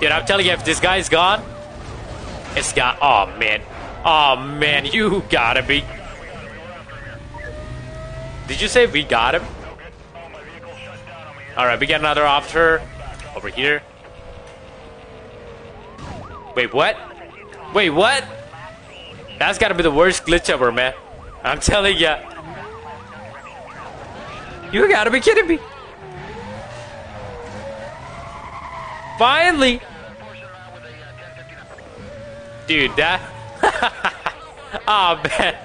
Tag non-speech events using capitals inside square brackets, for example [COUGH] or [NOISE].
Dude, I'm telling you, if this guy's gone, it's got. Oh man, oh man, you gotta be. Did you say we got him? All right, we got another officer over here. Wait, what? Wait, what? That's gotta be the worst glitch ever, man. I'm telling ya. You gotta be kidding me. Finally! Dude, that... oh, [LAUGHS] man.